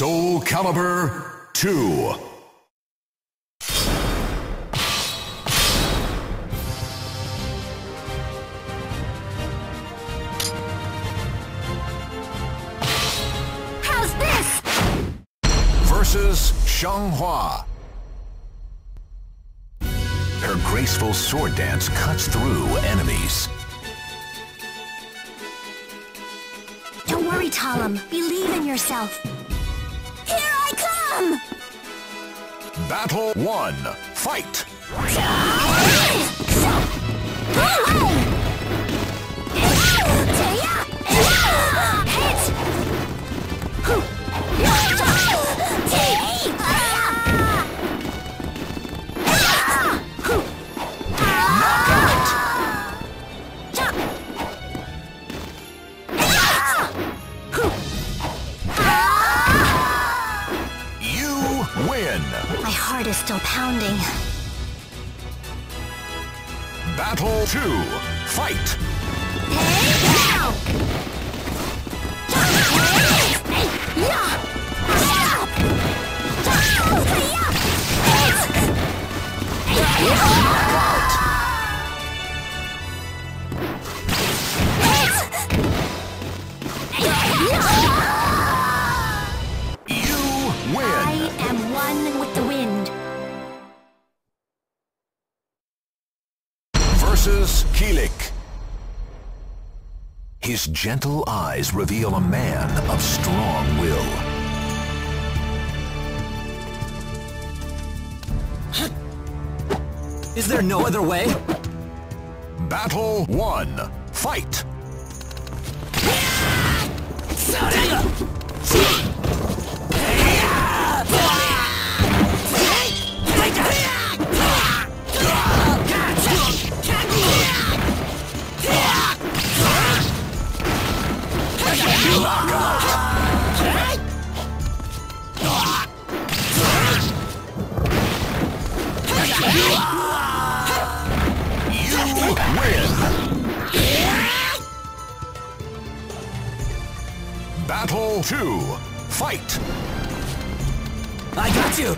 Soul Calibur 2. How's this? versus Xianghua. Her graceful sword dance cuts through enemies. Don't worry, Talim. Believe in yourself. Battle 1. Fight! Is still pounding. Battle 2. Fight! His gentle eyes reveal a man of strong will. Is there no other way? Battle 1. Fight! Battle 2. Fight! I got you!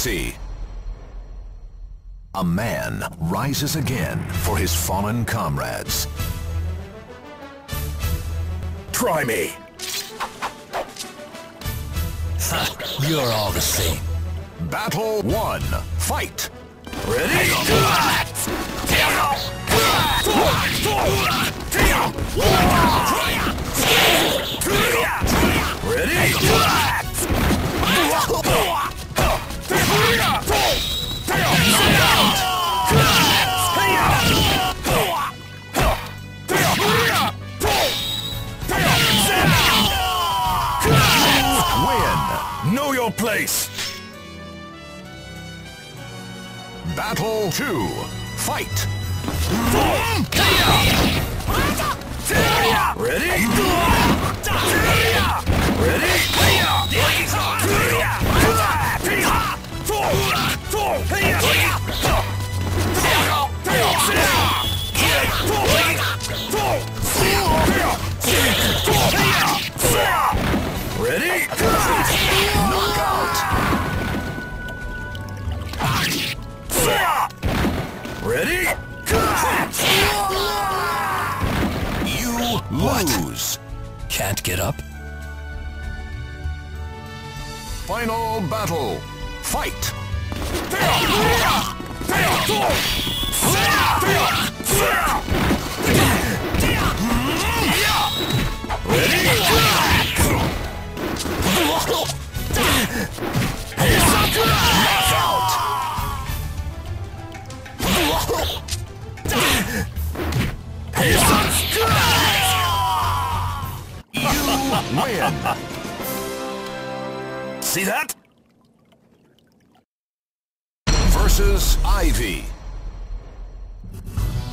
Maxi. A man rises again for his fallen comrades. Try me. You're all the same. Battle 1. Fight! Ready? Ready? Win! Know your place. Battle 2. Fight! Ready? Ready? Ready? Ready? Knockout! Ready? You lose! Can't get up? Final battle! Fight! See that? Versus Ivy.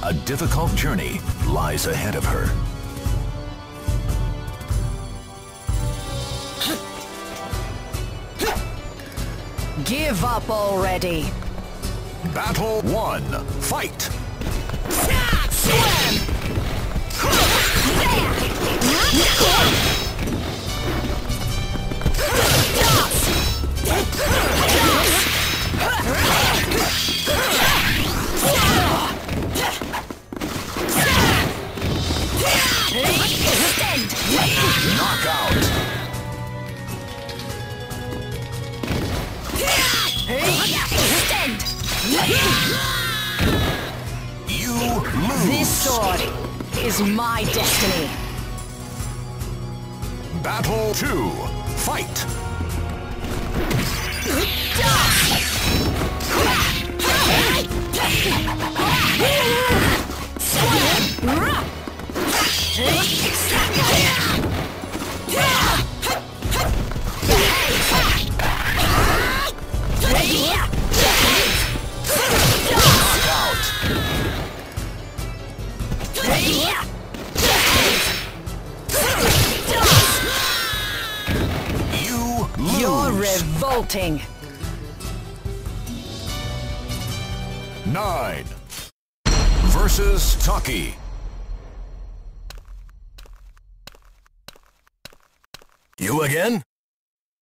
A difficult journey lies ahead of her. Give up already. Battle 1. Fight! Knockout! You lose! This sword is my destiny. Battle 2. Fight! Knockout! Revolting. Nine. Versus Taki. You again?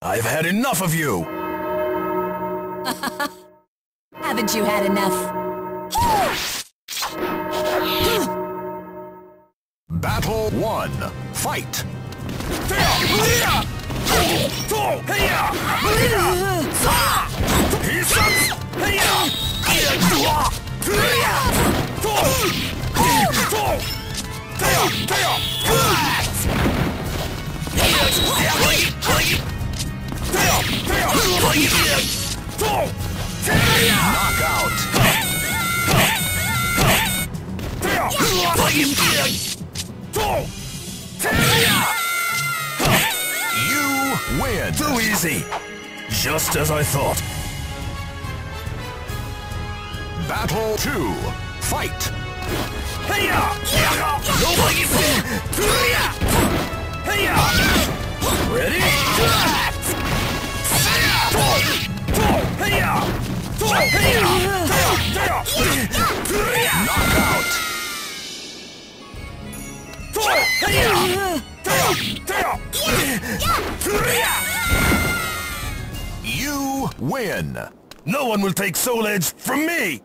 I've had enough of you! Haven't you had enough? Battle 1. Fight! 嘿呀嘿呀杀中鱼杀嘿呀点火吃呀中嘿中这样这样嘿嘿这样这样喝一点中天呀 knock out kerry kerry kerry 这样喝他一点中天呀 win! Too easy! Just as I thought. Battle 2. Fight! Ready? Knockout! Win! No one will take Soul Edge from me!